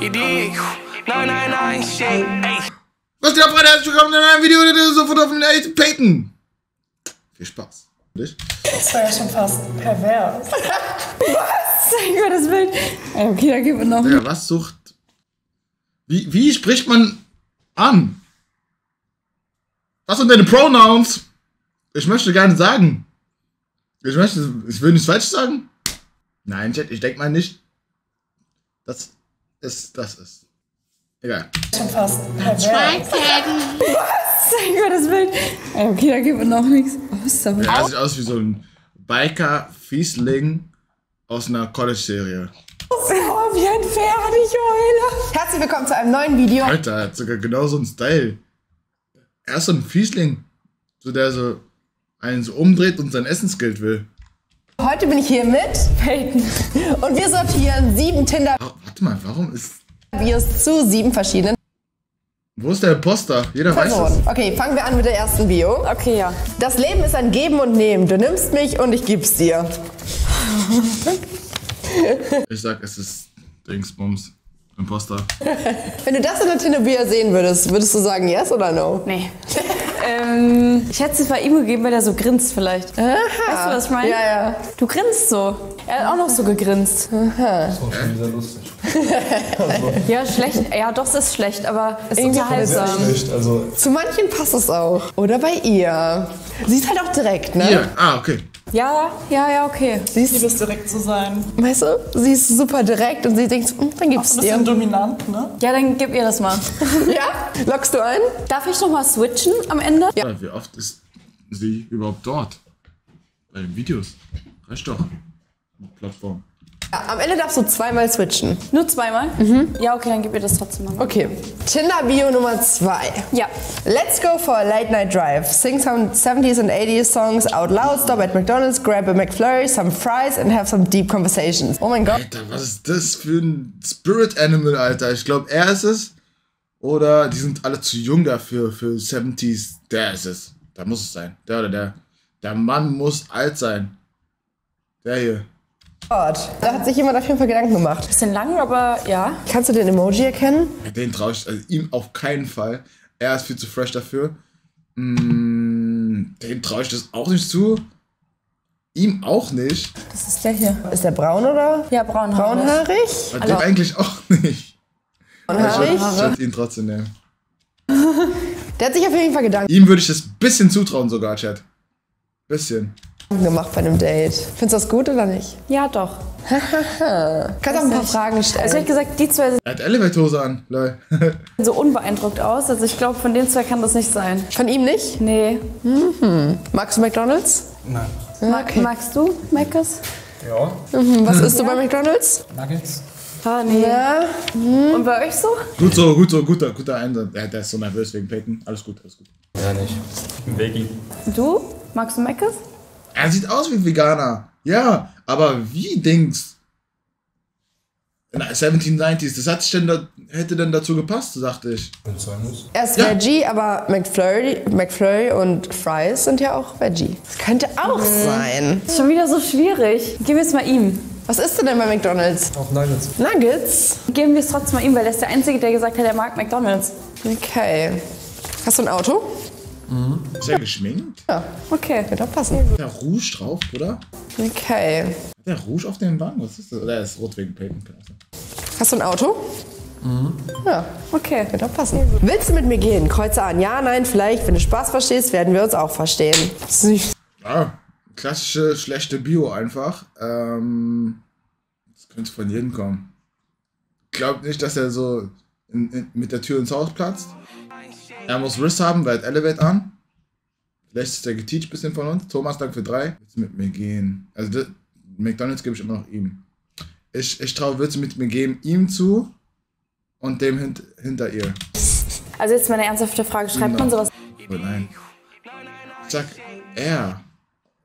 You dig? 999 shit. Hey. Was geht ab, Freunde? Herzlich willkommen zu einem neuen Video, das ist sofort auf dem Nate Payton. Viel Spaß. Und ich? Das war ja schon fast pervers. Mein Gottes Willen. Okay, da geben wir noch. Digga, was sucht... Wie, wie spricht man an? Was sind deine Pronouns? Ich möchte gerne sagen. Ich möchte... Ich will nichts falsch sagen. Nein, Chat, ich denke mal nicht. Das ist... Das ist... Egal. Schon fast pervers. Mein Gottes Willen. Okay, da geben wir noch nichts. Oh, ist aber Er sieht aus wie so ein Biker-Fiesling aus einer College-Serie. Oh, wie ein Pferd, ich heule. Herzlich willkommen zu einem neuen Video. Alter, er hat sogar genau so einen Style. Er ist so ein Fiesling, so der so einen so umdreht und sein Essensgeld will. Heute bin ich hier mit Peyton und wir sortieren sieben Ah, warte mal, warum ist. Tinder-Bios zu sieben verschiedenen Wo ist der Imposter? Jeder weiß Personen. Okay, fangen wir an mit der ersten Bio. Okay, ja. Das Leben ist ein Geben und Nehmen. Du nimmst mich und ich gib's dir. Ich sag, es ist Dingsbums. Imposter. Wenn du das in der Tinder-Bio sehen würdest, würdest du sagen yes oder no? Nee. ähm, ich hätte es bei ihm gegeben, weil er so grinst vielleicht. Weißt du, was ich meine? Ja, ja. Du grinst so. Er hat auch noch so gegrinst. Ja, schlecht. Ja, doch, es ist schlecht, aber es ist Irgendwie unterhaltsam. Also Zu manchen passt es auch. Oder bei ihr. Sie ist halt auch direkt, ne? Hier, ah, okay. Ja, ja, ja, okay. Sie ist, Liebes direkt zu sein. weißt du, sie ist super direkt und sie denkt, hm, dann Auch gib's so ein dir. bisschen dominant, ne? Ja, dann gib ihr das mal. Ja? Lockst du ein? Darf ich noch mal switchen am Ende? Ja. Wie oft ist sie überhaupt dort? Bei den Videos. Reicht doch. Plattform. Ja, am Ende darfst du zweimal switchen. Nur zweimal? Ja, okay, dann gib ihr das trotzdem mal. Okay. Tinder-Bio Nummer zwei. Ja. Let's go for a late night drive. Sing some 70s and 80s songs out loud, stop at McDonald's, grab a McFlurry, some fries and have some deep conversations. Oh mein Gott. Alter, was ist das für ein Spirit Animal, Alter? Ich glaube, er ist es. Oder die sind alle zu jung dafür, für 70s. Der ist es. Da muss es sein. Der oder der. Der Mann muss alt sein. Der hier. Da hat sich jemand auf jeden Fall Gedanken gemacht. Bisschen lang, aber ja. Kannst du den Emoji erkennen? Den traue ich, also ihm auf keinen Fall. Er ist viel zu fresh dafür. Mm, den traue ich das auch nicht zu. Ihm auch nicht. Das ist der hier. Ist der braun oder? Ja, braunhaarig. Braunhaarig? Und dem eigentlich auch nicht. Braunhaarig? Ich würde ihn trotzdem nehmen. Der hat sich auf jeden Fall Gedanken Ihm würde ich das bisschen zutrauen sogar, Chat. Bisschen. Gemacht bei einem Date. Findest du das gut oder nicht? Ja, doch. Kannst auch ein paar Fragen Also ich stellen. gesagt, die zwei Er hat Elevatorhose an, lol. sehen so unbeeindruckt aus. Also ich glaube, von den zwei kann das nicht sein. Von ihm nicht? Nee. Magst du McDonalds? nein. Ma Magst du Meckes? Ja, Hm, Was isst du bei McDonalds? Nuggets. Ah, nee. Ja. Und bei euch so? gut so, gut so, guter, guter Einsatz. Der, der ist so nervös wegen Peyton. Alles gut, alles gut. Ja, nicht. Ich bin Veggie. Du? Magst du Meckes? Er sieht aus wie ein Veganer. Ja, aber wie Dings? Na, 1790s, das hat denn da, hätte denn dazu gepasst, dachte ich. Er ist Ja. Veggie, aber McFlurry, McFlurry und Fries sind ja auch Veggie. Das könnte auch sein. Ist schon wieder so schwierig. Geben wir es mal ihm. Was isst du denn bei McDonalds? Auch Nuggets. Nuggets? Geben wir es trotzdem mal ihm, weil er ist der Einzige, der gesagt hat, er mag McDonalds. Okay. Hast du ein Auto? Ist er geschminkt? Ja, Okay. wird doch passen. Hat der Rouge drauf, oder? Okay. Hat der Rouge auf dem Wagen? Was ist das? Oder er ist rot wegen auch sein. Hast du ein Auto? Ja, Okay. wird doch passen. Willst du mit mir gehen? Kreuze an. Ja, nein, vielleicht. Wenn du Spaß verstehst, werden wir uns auch verstehen. Süß. Ah, klassische schlechte Bio einfach. Ähm, das könnte von jedem kommen. Glaubt nicht, dass er so in, in, mit der Tür ins Haus platzt. Er muss Riss haben, weil er Elevate an. Vielleicht ist der geteacht ein bisschen von uns. Thomas, danke für drei. Willst du mit mir gehen? Also, das, McDonalds gebe ich immer noch ihm. Ich, ich traue, willst du mit mir gehen, ihm zu und dem hint, hinter ihr. Also jetzt mal eine ernsthafte Frage. Schreibt man sowas Oh nein. Ich sag er.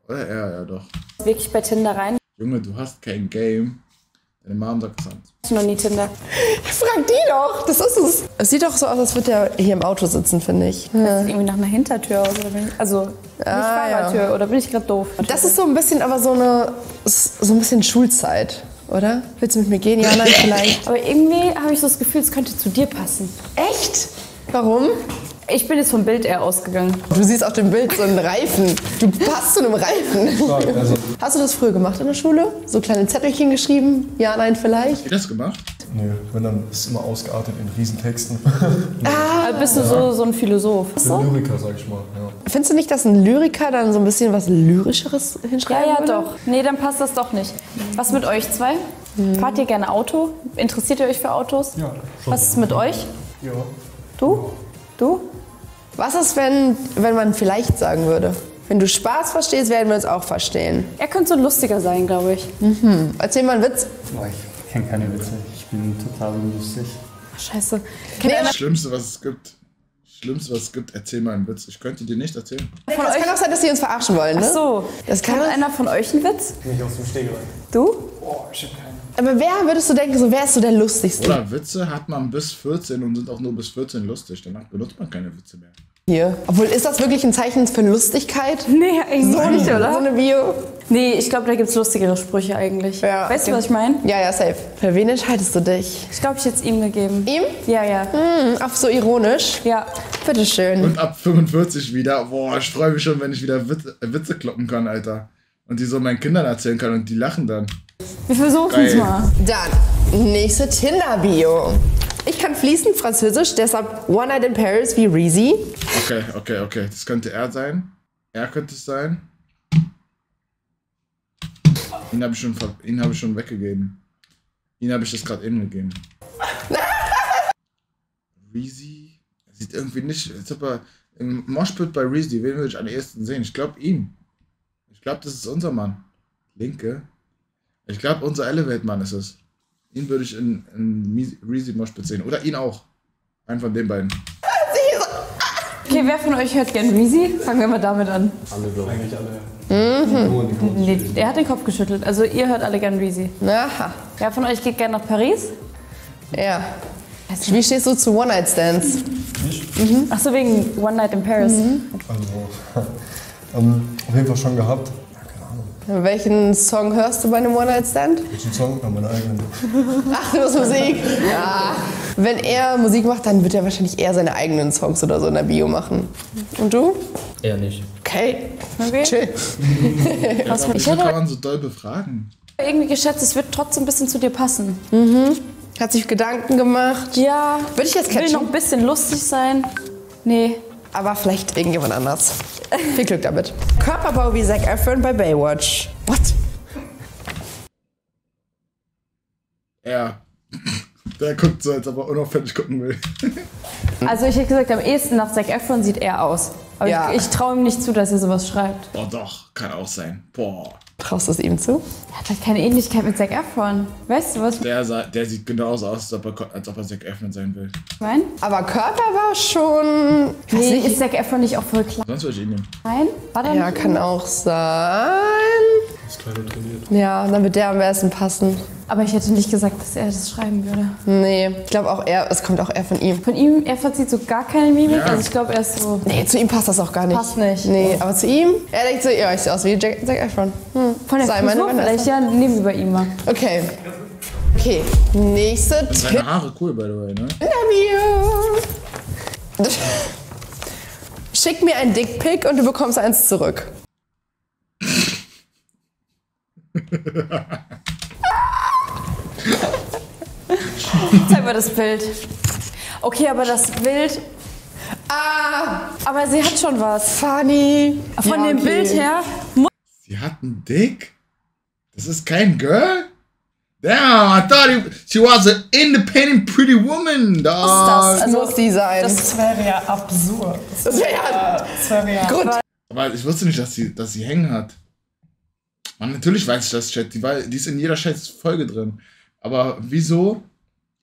Oder er, ja doch. wirklich bei Tinder rein? Junge, du hast kein Game. Deine Mom sagt es an. Ich noch nie Tinder. Frag die doch. Das ist es. Es sieht doch so aus, als würde der hier im Auto sitzen, finde ich. Ja. Sieht irgendwie nach einer Hintertür aus. Oder bin ich, also nicht Ah, ja. Fahrertür. Oder bin ich gerade doof? Das ist so ein bisschen, aber so eine, so ein bisschen Schulzeit. oder? Willst du mit mir gehen? Ja, nein, vielleicht. Aber irgendwie habe ich so das Gefühl, es könnte zu dir passen. Echt? Warum? Ich bin jetzt vom Bild eher ausgegangen. Du siehst auf dem Bild so einen Reifen. Du passt zu einem Reifen. Also, Hast du das früher gemacht in der Schule? So kleine Zettelchen geschrieben? Ja, nein, vielleicht? Habt ihr das gemacht? nö, wenn dann ist immer ausgeartet in Riesentexten. Also bist du so, so ein Philosoph. So? Lyriker, sag ich mal. Ja. Findest du nicht, dass ein Lyriker dann so ein bisschen was Lyrischeres Ja, hinschreiben ja, würde? doch. Nee, dann passt das doch nicht. Was mit euch zwei? Fahrt ihr gerne Auto? Interessiert ihr euch für Autos? Ja, schon. Was ist mit euch? Ja. Du? Du? Was ist, wenn, wenn man vielleicht sagen würde? Wenn du Spaß verstehst, werden wir uns auch verstehen. Er könnte so lustiger sein, glaube ich. Erzähl mal einen Witz. Boah, ich kenne keine Witze. Ich bin total unlustig. Scheiße. Das Schlimmste, was es gibt. Schlimmste, was es gibt, erzähl mal einen Witz. Ich könnte dir nicht erzählen. Es kann auch sein, dass sie uns verarschen wollen, ne? Ach so. Das kann kann einer von euch einen Witz? Nicht aus dem Stegreif. Du? Hab keinen. Aber wer würdest du denken, so wer ist so der lustigste Oder Witze hat man bis 14 und sind auch nur bis 14 lustig. Danach benutzt man keine Witze mehr. hier? Obwohl, ist das wirklich ein Zeichen für Lustigkeit? Nee, eigentlich So nicht, So oder? eine Bio? Nee, ich glaube, da gibt es lustigere Sprüche eigentlich. Ja, weißt du, okay. was ich meine? Ja, ja, safe. Für wen entscheidest du dich? Ich glaube, ich hätte es ihm gegeben. Ihm? Ja, ja. Hm, auf so ironisch. Ja. Bitteschön. Und ab 45 wieder, boah, ich freue mich schon, wenn ich wieder Witze, äh, Witze kloppen kann, Alter. Und die so meinen Kindern erzählen kann und die lachen dann. Wir versuchen es mal. Dann, nächste Tinder-Bio. Ich kann fließend Französisch, deshalb One Night in Paris wie Reezy. Okay, okay, okay. Das könnte er sein. Er könnte es sein. Ihn habe ich, schon ihn hab ich schon weggegeben. Ihn habe ich das gerade eben gegeben. Reezy? Er sieht irgendwie nicht. Als ob er im Moshpit bei Reezy, wen würde ich am ehesten sehen? Ich glaube ihn. Ich glaube, das ist unser Mann. Linke. Ich glaube, unser Elevate-Mann ist es. Ihn würde ich in, in Reezy Moshpit sehen. Oder ihn auch. Einen von den beiden. Okay, wer von euch hört gern Reezy? Fangen wir mal damit an. Alle, glaube ich. Eigentlich alle. Guten. Nee, er hat den Kopf geschüttelt. Also ihr hört alle gern Reezy. Aha, Wer von euch geht gern nach Paris? ja. Wie stehst du zu One-Night-Stands? Ach so, wegen One Night in Paris. Also, ähm, auf jeden Fall schon gehabt. Welchen Song hörst du bei einem One-Night-Stand? Welchen Song? Ja, meine eigenen. Ach, du hast Musik. Ja. Wenn er Musik macht, dann wird er wahrscheinlich eher seine eigenen Songs oder so in der Bio machen. Und du? Eher nicht. Okay. Okay. Chill. Was, ich hätte kann man so doll befragen? irgendwie geschätzt, es wird trotzdem ein bisschen zu dir passen. Hat sich Gedanken gemacht. Ja. Würde ich jetzt Will noch catchen? ein bisschen lustig sein. Nee. Aber vielleicht irgendjemand anders. Viel Glück damit. Körperbau wie Zac Efron bei Baywatch. What? Er. Der guckt so, als ob er unauffällig gucken will. Also ich hätte gesagt, am ehesten nach Zac Efron sieht er aus. Aber Ja. ich, ich traue ihm nicht zu, dass er sowas schreibt. Oh doch, kann auch sein. Boah. Traust du es ihm zu? Er hat halt keine Ähnlichkeit mit Zac Efron. Weißt du, was Der, sa- der sieht genauso aus, als ob er, als ob er Zac Efron sein will. meine? Aber Körper war schon. Nee, ist Zac Efron nicht auch voll klein? Sonst würde ich ihn nehmen. War der Ja, nicht? kann auch sein. Ist klein und trainiert. Ja, dann wird der am besten passen. Aber ich hätte nicht gesagt, dass er das schreiben würde. Nee, ich glaube auch er, es kommt auch eher von ihm. Von ihm, er verzieht so gar keine Mimik. Ja. Also ich glaube, er ist so... Nee, zu ihm passt das auch gar nicht. Passt nicht. Nee, aber zu ihm, er denkt so, ja, ich sehe aus wie Jack, Zac Efron. Hm. Von der Sei Frisur vielleicht, ja, nehmen wir bei ihm mal. Okay. Okay, nächste Seine Haare cool, by the way, ne? Interview. Schick mir ein Dickpick und du bekommst eins zurück. Zeig mal das Bild. Okay, aber das Bild... Ah, Aber sie hat schon was. funny. Von Ja, dem okay. Bild her... Sie hat einen Dick? Das ist kein Girl? Damn, I thought he, she was an independent pretty woman, dog. das? Also muss die sein. Das wäre ja absurd. Das wäre ja Das wäre ja. Grund. Aber ich wusste nicht, dass sie, dass sie hängen hat. Man, natürlich weiß ich das, Chat. Die, war, die ist in jeder Chat-Folge drin. Aber wieso?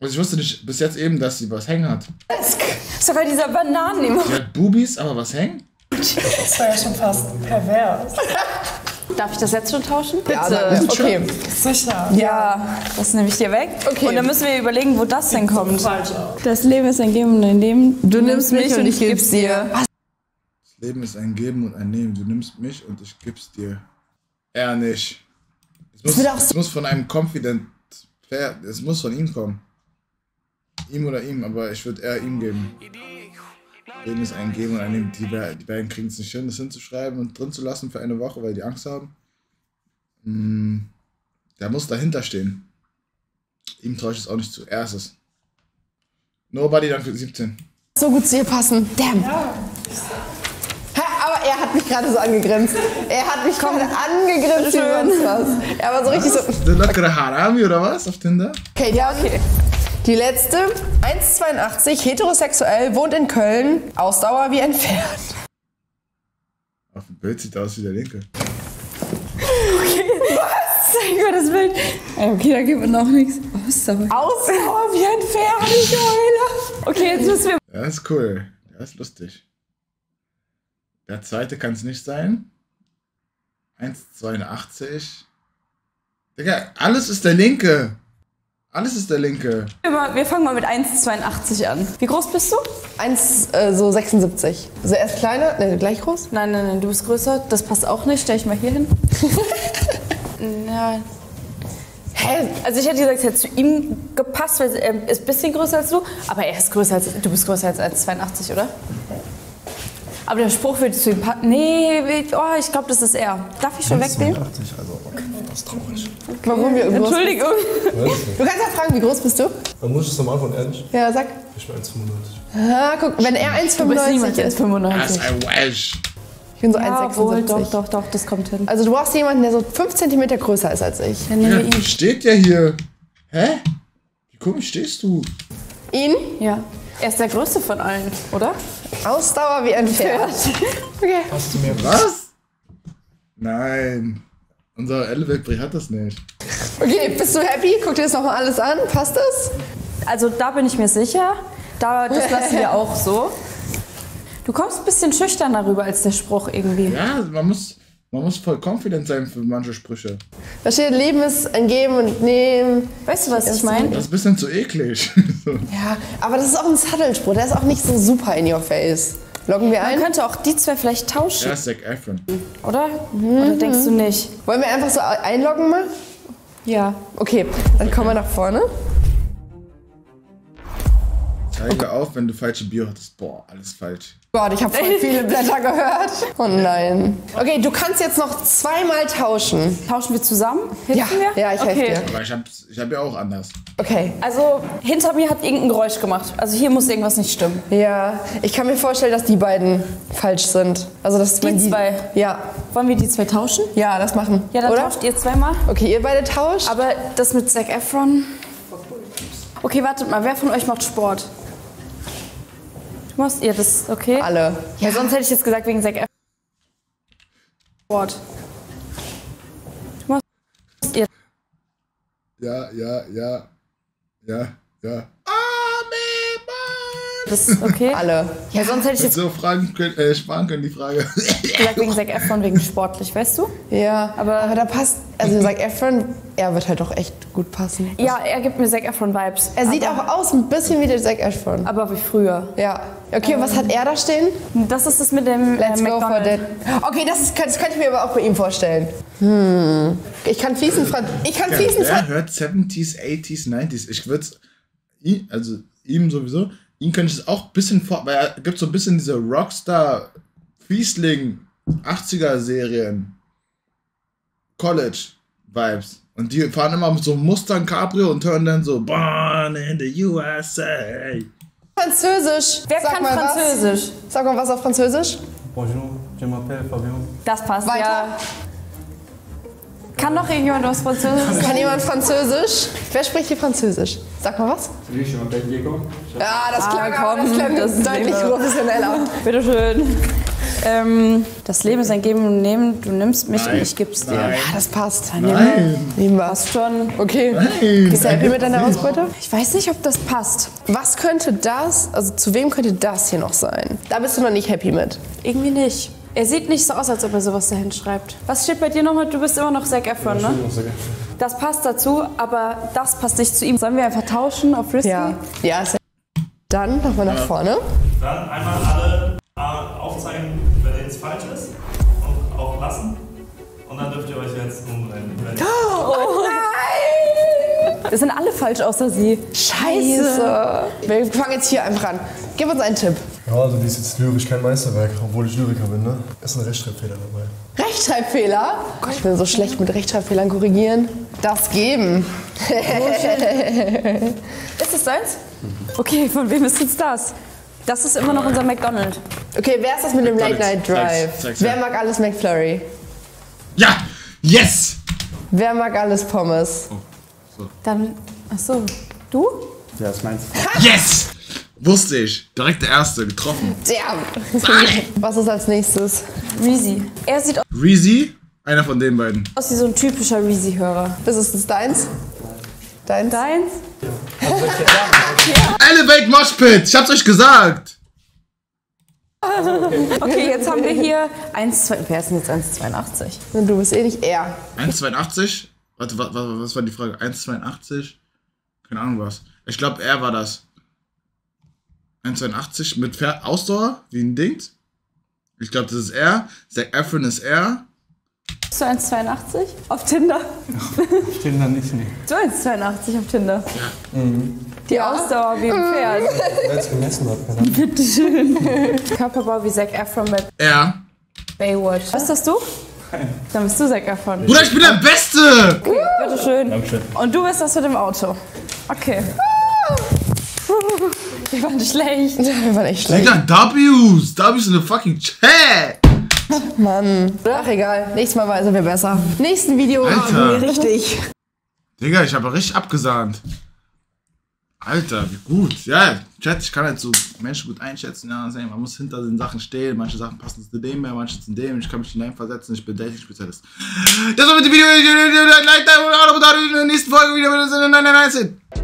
Also ich wusste nicht bis jetzt eben, dass sie was hängen hat. Sogar dieser Bananen Sie hat Boobies, aber was hängen? Das wäre ja schon fast pervers. Darf ich das jetzt schon tauschen? Bitte. Ja, okay. Sicher. Ja, das nehme ich dir weg. Okay. Und dann müssen wir überlegen, wo das denn kommt. Das Leben ist ein Geben und ein Nehmen. Du nimmst mich und ich geb's dir. Das Leben ist ein Geben und ein Nehmen. Du nimmst mich und ich gib's dir. Er nicht. Es muss, es muss von einem Confident Player, es muss von ihm kommen. Ihm oder ihm, aber ich würde eher ihm geben. Dem ist einen geben und einen, die, be- die beiden kriegen es nicht hin, das hinzuschreiben und drin zu lassen für eine Woche, weil die Angst haben. Mm, Der muss dahinter stehen. Ihm traue ich es auch nicht zu. Er ist es. Nobody dann für 17. so gut zu ihr passen. Damn. Er hat mich gerade so angegrinst. Er hat mich komplett angegrinst wie sonst was. Er war so richtig so. Der lockere Harami oder was auf Tinder? Okay, ja, okay. Die letzte, 1,82, heterosexuell, wohnt in Köln, Ausdauer wie ein Pferd. Auf dem Bild sieht er aus wie der Linke. Zeig mir das Bild. Okay, da gibt es noch nichts. Ausdauer. Ausdauer wie ein Pferd, ich heule. Okay, jetzt müssen wir. Der ist cool. Der ist lustig. Der zweite kann es nicht sein. 1,82. Digga, alles ist der Linke. Alles ist der Linke. Wir wir fangen mal mit 1,82 an. Wie groß bist du? 1, äh, so 76. Also er ist kleiner, ne, gleich groß? Nein, nein, nein, du bist größer. Das passt auch nicht. Stell ich mal hier hin. ja. Hä? Also ich hätte gesagt, es hätte zu ihm gepasst, weil er ist ein bisschen größer als du. Aber er ist größer als, du bist größer als 1,82, oder? Aber der Spruch würde zu ihm passen. Nee, oh, ich glaube, das ist er. Darf ich schon wegnehmen? 82, also okay, das ist traurig. Warum wir Entschuldigung. Du kannst ja fragen, wie groß bist du? Dann muss ich es normal von ehrlich. Ja, sag. Ich bin 1,95. Ah, guck, wenn er Du bist 1,95 niemals ist. 1,95. Das ist ein Welsh. Ich bin so Ja, wohl, 1,76. doch, doch, doch, das kommt hin. Also du brauchst jemanden, der so 5 cm größer ist als ich. Dann nehmen wir ihn. steht ja hier. Hä? Wie komisch stehst du? Ihn? Ja. Er ist der größte von allen, oder? Ausdauer wie ein Pferd. Okay. Hast du mir Was? Nein. Unser Elevate hat das nicht. Okay, bist du happy? Guck dir das nochmal alles an. Passt das? Also da bin ich mir sicher. Da, das lassen wir auch so. Du kommst ein bisschen schüchtern darüber als der Spruch irgendwie. Ja, man muss, man muss voll confident sein für manche Sprüche. Da steht, Leben ist ein Geben und Nehmen. Weißt du, was ich meine? Das ist ein bisschen zu eklig. Ja, aber das ist auch ein Subtle-Spruch. Der ist auch nicht so super in your face. Loggen wir Man ein? könnte auch die zwei vielleicht tauschen, Ja, Zac Efron. oder? Oder denkst du nicht? Wollen wir einfach so einloggen mal? Ja. Okay, dann kommen wir nach vorne. Zeige auf, wenn du falsche Bio hattest. Boah, alles falsch. Gott, ich habe voll viele Blätter gehört. Oh nein. Okay, du kannst jetzt noch zweimal tauschen. Tauschen wir zusammen? Hilfst Ja, mir? ja, ich helf okay. dir. Aber ich hab, ich hab ja auch anders. Okay. Also hinter mir hat irgendein Geräusch gemacht. Also hier muss irgendwas nicht stimmen. Ja, ich kann mir vorstellen, dass die beiden falsch sind. Also dass Die man zwei. Ja, Wollen wir die zwei tauschen? ja, das machen. Ja, dann Oder? tauscht ihr zweimal. Okay, ihr beide tauscht. Aber das mit Zac Efron. Okay, wartet mal, wer von euch macht Sport? Du machst ihr das, okay? Alle. Ja, sonst hätte ich jetzt gesagt wegen Zac Efron. Sport. Du machst ihr Ja, ja, ja. Ja, ja. Das, okay? Alle. Ja, sonst hätte ich jetzt So fragen können, äh, sparen können die Frage. gesagt wegen Zac Efron, wegen sportlich, weißt du? Ja, Aber- aber, da passt, also sag Efron, er wird halt doch echt gut passen. Ja, er gibt mir Zac Efron Vibes. Er sieht auch aus ein bisschen wie der Zac Efron. Aber wie früher. Ja. Okay, und was hat er da stehen? Das ist das mit dem Let's äh, go for that. Okay, das, ist, das könnte ich mir aber auch bei ihm vorstellen. Hm. Ich kann fließend Franz Ich kann fließend Wer Franz hört 70s, 80s, 90s? Ich würde es, also ihm sowieso, ihn könnte ich es auch ein bisschen vor, weil er gibt so ein bisschen diese Rockstar, Fiesling, 80er Serien, College Vibes. Und die fahren immer mit so einem Mustang Cabrio und hören dann so Born in the USA. Französisch. Wer Sag kann mal Französisch? Was. Sag mal was auf Französisch. Bonjour, je m'appelle Fabien. Das passt, Weiter. ja. Kann noch irgendjemand was Französisches? Kann jemand Französisch? Wer spricht hier Französisch? Sag mal was. Ja, das klang, komm, aber das klang das ist deutlich professioneller. Bitteschön. Ähm, das Leben ist ein Geben und Nehmen. Du nimmst mich Nein. und ich gib's dir. Nein. Ja, das passt. Nein. Nehmen wir. Passt schon. Okay. Nein. Bist du happy mit deiner Ausbeute? Ich weiß nicht, ob das passt. Was könnte das, also zu wem könnte das hier noch sein? Da bist du noch nicht happy mit. Irgendwie nicht. Er sieht nicht so aus, als ob er sowas dahin schreibt. Was steht bei dir nochmal? Du bist immer noch Zac Efron, ne? Das passt dazu, aber das passt nicht zu ihm. Sollen wir einfach tauschen auf Risky? Ja. Ja, Dann nochmal nach vorne. Dann einmal alle aufzeigen, wenn jetzt falsch ist und auch lassen. Und dann dürft ihr euch jetzt umdrehen. Wenn Wir sind alle falsch außer sie. Scheiße. Wir fangen jetzt hier einfach an. Gib uns einen Tipp. Ja, also die ist jetzt lyrisch kein Meisterwerk, obwohl ich Lyriker bin, ne? Ist ein Rechtschreibfehler dabei. Rechtschreibfehler? Oh Gott, ich bin so schlecht mit Rechtschreibfehlern korrigieren. Das geben. Ist es deins? Okay, von wem ist jetzt das? Das ist immer noch unser McDonald's. Okay, wer ist das mit dem Late Night Drive? Zeig's, zeig's, Wer ja. mag alles McFlurry? Ja! Yes! Wer mag alles Pommes? Dann, ach so, du? Ja, das meinst Yes! Wusste ich. Direkt der erste, getroffen. Damn. Was ist als nächstes? Reezy. Er sieht Reezy, einer von den beiden. aus wie so ein typischer Reezy-Hörer. Ist es das deins? Deins? Deins? Elevate Moshpit, ich hab's euch gesagt. Okay, jetzt haben wir hier 1, 2, wer ist denn jetzt 1,82? Und du bist eh nicht er. 1,82? Warte, wa- wa- was war die Frage? 1,82? Keine Ahnung was. Ich glaube, er war das. 1,82 mit Pferd Ausdauer, wie ein Dings. Ich glaube, das ist er. Zac Efron ist er. Bist du 1,82 auf Tinder? Stehen da nicht, nee. Du 1,82 auf Tinder. Die Ausdauer wie ein Pferd. Wer jetzt gemessen hat, keine Ahnung. Körperbau wie Zac Efron mit Er. Baywatch. Bist das du? Dann bist du Zac Efron. Bruder, ich bin der Beste! Bitteschön. Dankeschön. Und du bist das mit dem Auto. Okay. Wir waren schlecht. Wir waren echt schlecht. Digga, W's! W's in the fucking chat! Mann. Ach egal. Nächstes Mal sind wir besser. Nächsten Video Alter. machen wir richtig. Digga, ich habe richtig abgesahnt. Alter, wie gut. Ja, Chat, ich kann halt so Menschen gut einschätzen. Ja, man muss hinter den Sachen stehen. Manche Sachen passen zu dem mehr, manche zu dem. Ich kann mich hineinversetzen. Ich bin Dating-Spezialist. Das war mit dem Video. Like, da und in der nächsten Folge wieder. Nein, nein, nein, nein.